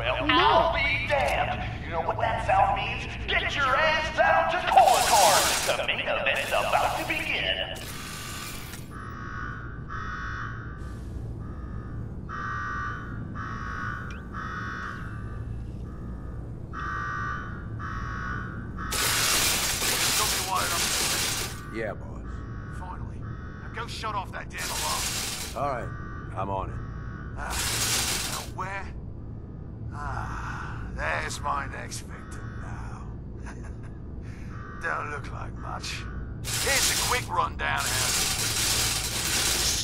Well, I'll be damned. You know what that sound means? Get your ass down to Cola-cars. The main event's about to begin. Got me wired up. Yeah, boss. Finally. Now go shut off that damn alarm. All right, I'm on it. Ah, now where? Ah, there's my next victim now. Don't look like much. Here's a quick rundown how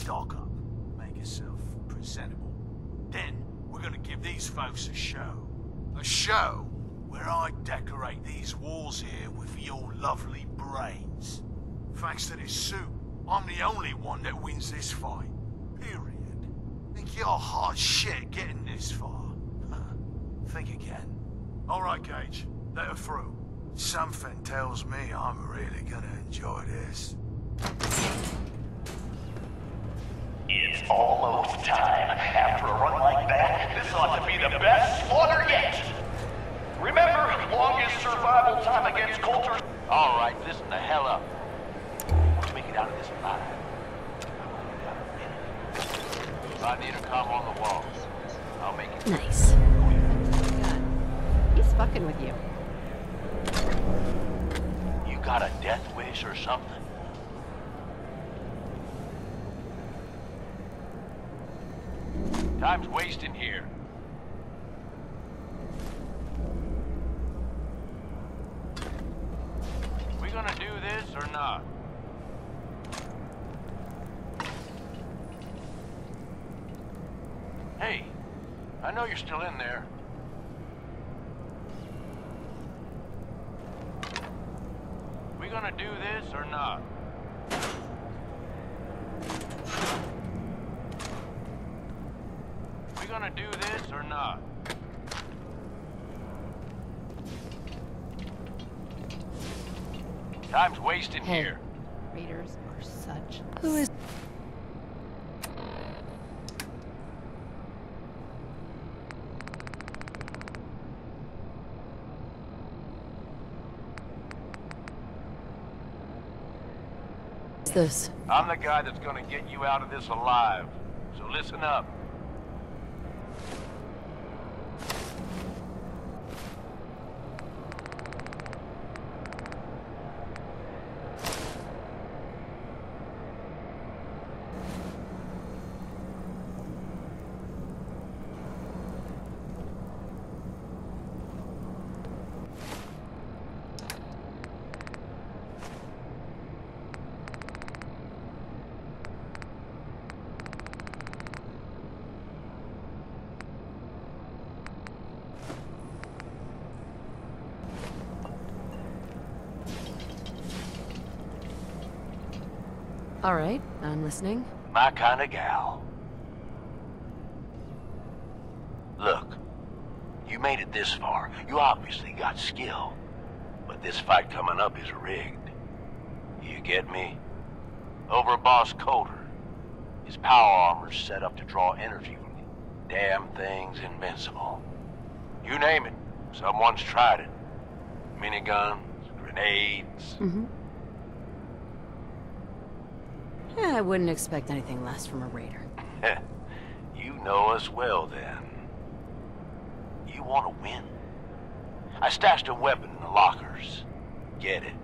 Stock up. Make yourself presentable. Then we're gonna give these folks a show. A show where I decorate these walls here with your lovely brains. Thanks to this suit, I'm the only one that wins this fight. Period. Think you're hot shit getting this far. Think again. All right, Gage. Let her through. Something tells me I'm really gonna enjoy this. It's almost time. After a run like that, this ought to be the best slaughter yet. Remember, longest survival time against Colter. All right, listen the hell up. Once you make it out of this alive, Find the intercom on the wall. I'll make it. Nice. Fucking with you. You got a death wish or something? Time's wasting here. We gonna do this or not? Hey, I know you're still in there. We gonna do this or not? We gonna do this or not? Time's wasting Hey. here. Raiders are such. Who is? This? I'm the guy that's gonna get you out of this alive. So listen up. All right, I'm listening. My kind of gal. Look, you made it this far. You obviously got skill. But this fight coming up is rigged. You get me? Over Boss Colter. His power armor's set up to draw energy from the damn thing's invincible. You name it. Someone's tried it. Miniguns, grenades. Mm-hmm. Yeah, I wouldn't expect anything less from a raider. Eh, you know us well, then. You want to win? I stashed a weapon in the lockers. Get it.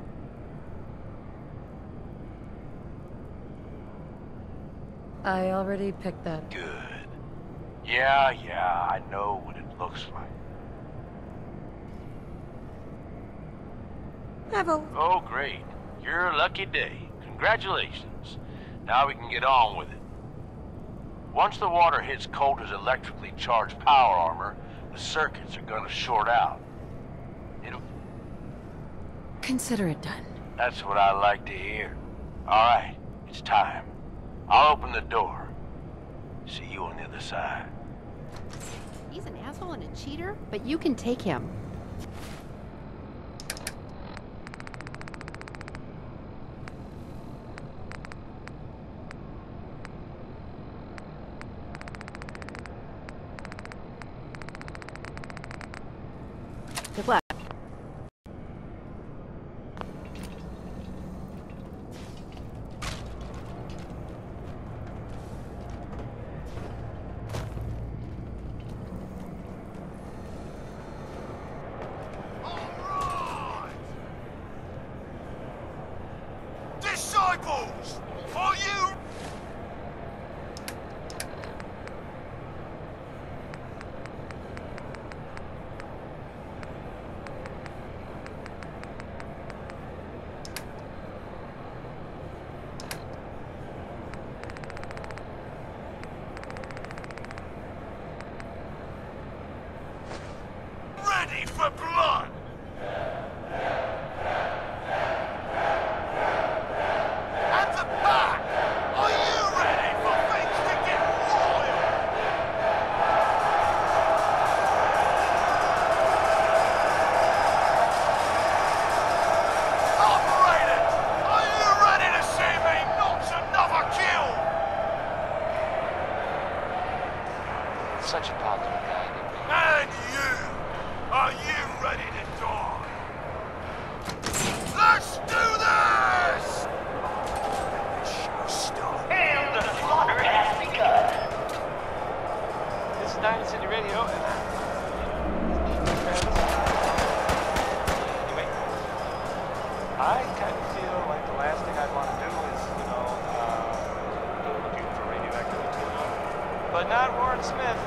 I already picked that. Good. Yeah, yeah, I know what it looks like. Bravo. Oh, great. You're lucky day. Congratulations. Now we can get on with it. Once the water hits Colter's electrically charged power armor, the circuits are gonna short out. It'll... Consider it done. That's what I like to hear. All right, it's time. I'll open the door. See you on the other side. He's an asshole and a cheater, but you can take him. For blood! I kind of feel like the last thing I'd want to do is, you know, uh, go looking for radioactive. But not Warren Smith.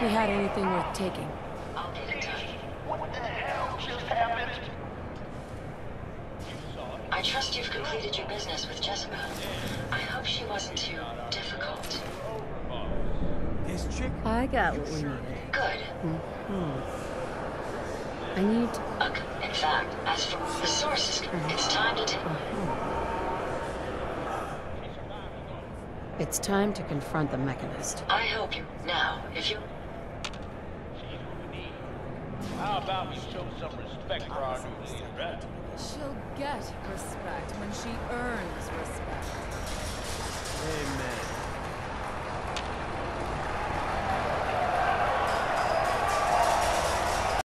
We had anything worth taking. I'll get in touch. What the hell just happened? I trust you've completed your business with Jessica. I hope she wasn't too difficult. This chick? I got what we needed. Good. I need. Uh, in fact, as for the sources, it's time to take. It's time to confront the mechanist. I help you. Now, if you. How about we show some respect for our new leader, right? She'll get respect when she earns respect. Amen.